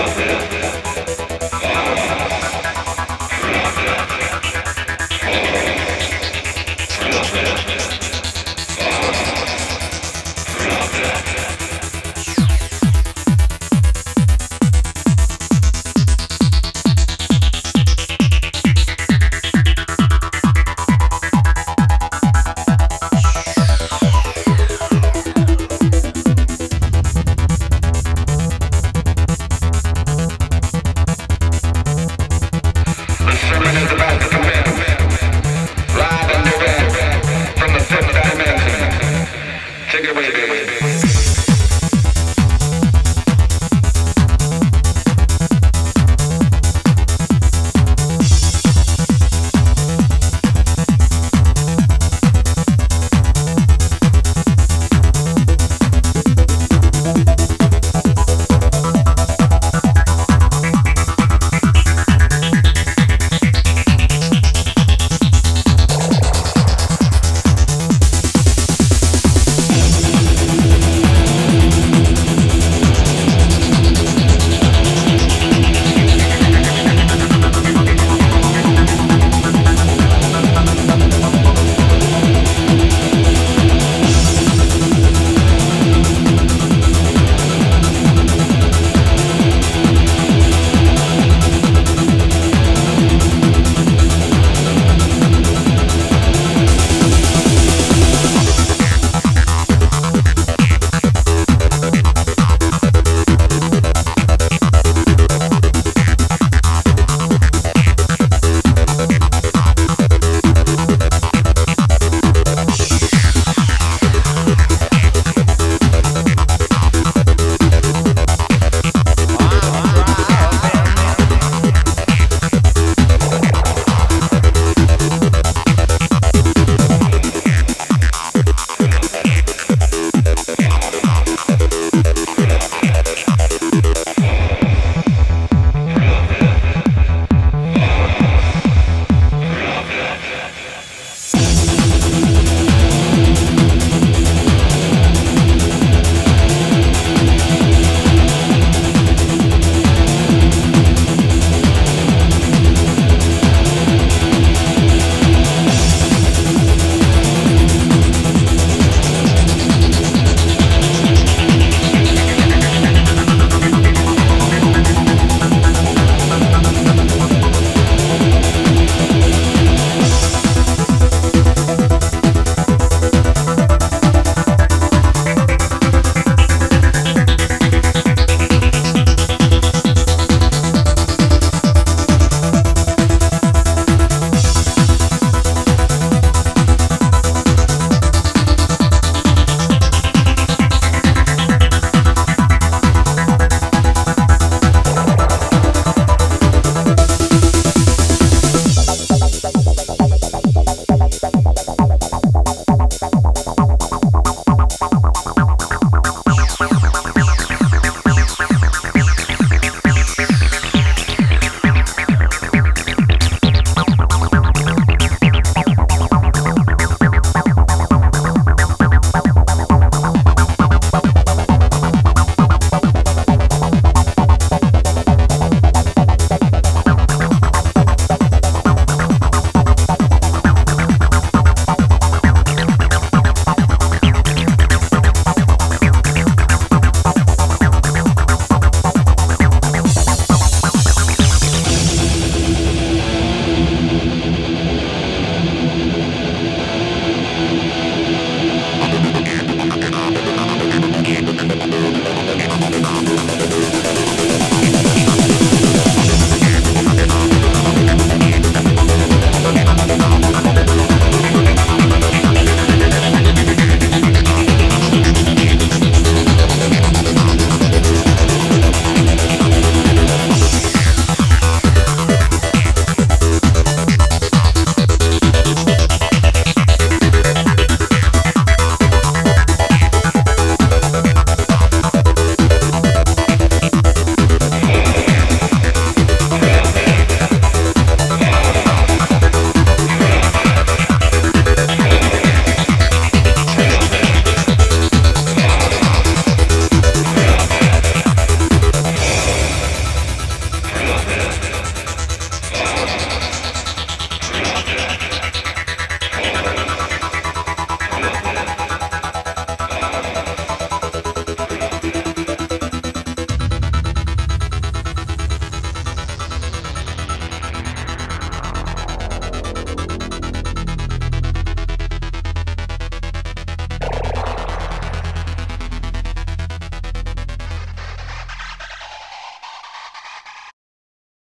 The